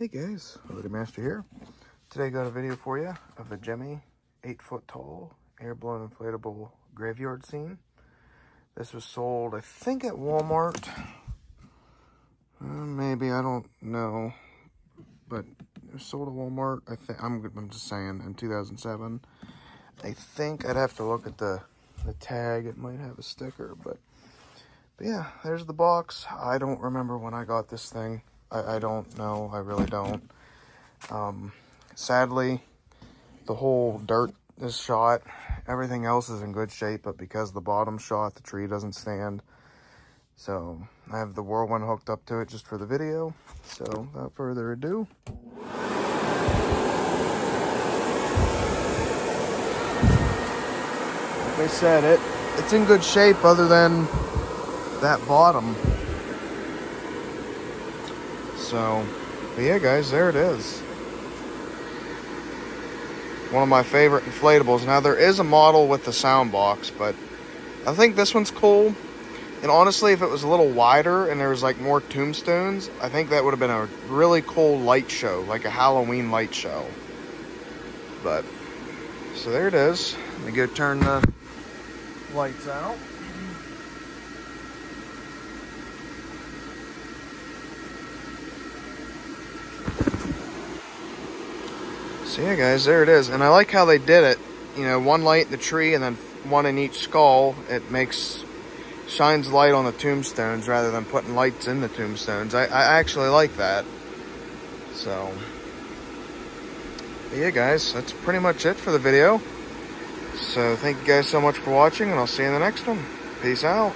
Hey guys, Holiday Master here. Today I got a video for you of a Gemmy 8 foot tall air-blown inflatable graveyard scene. This was sold, I think at Walmart. Uh, maybe, I don't know. But it was sold at Walmart, I think, I'm, I'm just saying, in 2007. I think I'd have to look at the, the tag. It might have a sticker, but, but yeah, there's the box. I don't remember when I got this thing. I, I don't know. I really don't. Um, sadly, the whole dirt is shot. Everything else is in good shape, but because the bottom shot, the tree doesn't stand. So I have the Whirlwind hooked up to it just for the video. So without further ado. Like I said, it it's in good shape other than that bottom. So, but yeah, guys, there it is. One of my favorite inflatables. Now, there is a model with the sound box, but I think this one's cool. And honestly, if it was a little wider and there was like more tombstones, I think that would have been a really cool light show, like a Halloween light show. But, so there it is. Let me go turn the lights out. So yeah, guys, there it is. And I like how they did it. You know, one light in the tree and then one in each skull. It makes, shines light on the tombstones rather than putting lights in the tombstones. I, I actually like that. So, yeah, guys, that's pretty much it for the video. So thank you guys so much for watching, and I'll see you in the next one. Peace out.